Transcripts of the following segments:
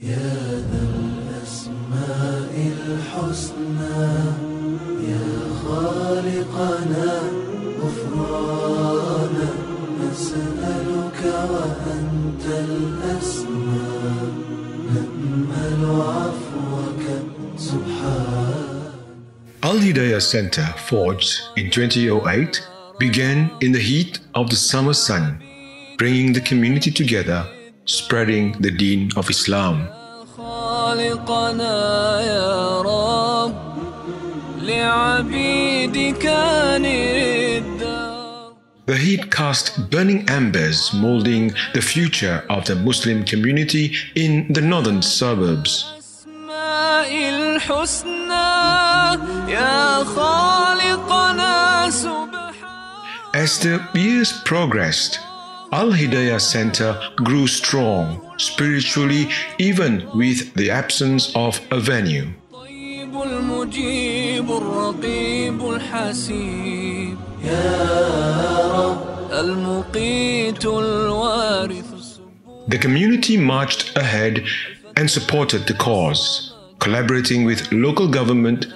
يا ذا الأسماء الحسنى يا خالقنا غفرانا نسألك وأنت الأسمى نأمل عفوك سبحانك Al Hidayah Center, forged in 2008, began in the heat of the summer sun, bringing the community together, spreading the deen of Islam. The heat cast burning embers, molding the future of the Muslim community in the northern suburbs. As the years progressed, Al Hidayah Center grew strong spiritually even with the absence of a venue. The community marched ahead and supported the cause, collaborating with local government,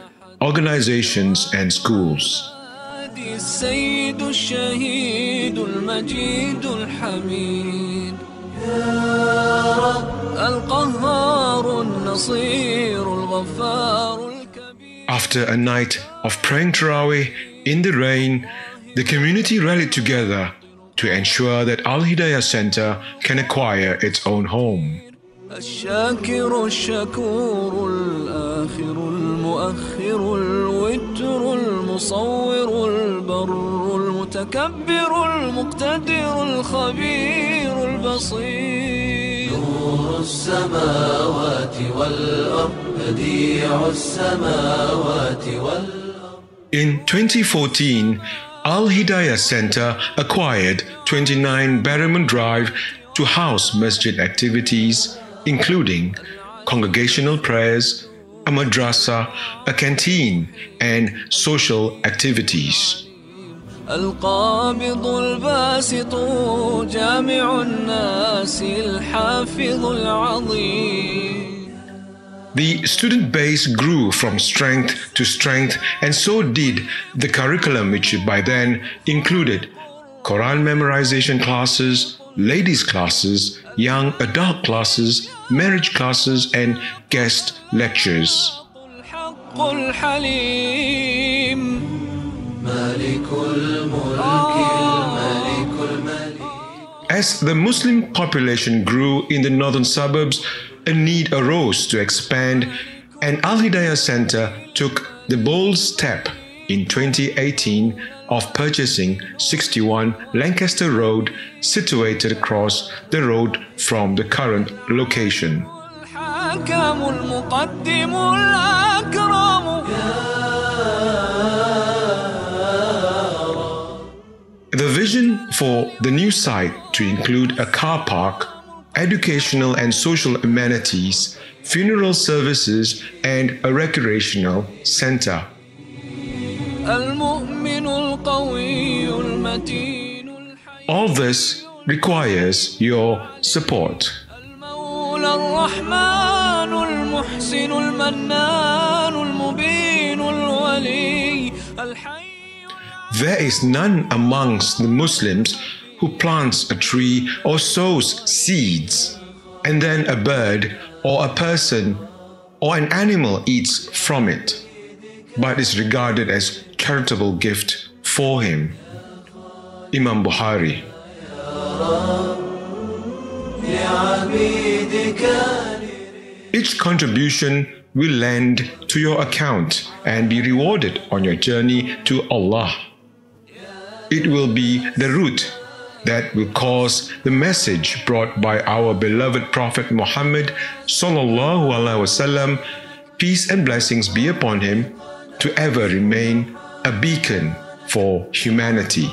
organizations, and schools. هادي السيد الشهيد المجيد الحميد القهار النصير الغفار الكبير After a night of praying Tarawih in the rain, the community rallied together to ensure that Al Hidayah Center can acquire its own home. الشاكر الشكور الآخر المؤخر الوتر المصور البر المتكبر المقتدر الخبير البصير نور السماوات والأرض بديع السماوات والأرض In 2014, Al Hidayah Center acquired 29 Berriman Drive to house masjid activities, including congregational prayers, a madrasa, a canteen, and social activities. القابض الباسط جامع الناس الحافظ العظيم The student base grew from strength to strength, and so did the curriculum, which by then included Quran memorization classes, ladies' classes, young adult classes, marriage classes, and guest lectures. As the Muslim population grew in the northern suburbs, a need arose to expand, and Al Hidayah Center took the bold step in 2018 of purchasing 61 Lancaster Road, situated across the road from the current location. for the new site to include a car park, educational and social amenities, funeral services, and a recreational center. All this requires your support. There is none amongst the Muslims who plants a tree or sows seeds, and then a bird or a person or an animal eats from it, but is regarded as charitable gift for him. Imam Bukhari. Each contribution will land to your account and be rewarded on your journey to Allah. It will be the root that will cause the message brought by our beloved Prophet Muhammad sallallahu alaihi wasallam, peace and blessings be upon him, to ever remain a beacon for humanity.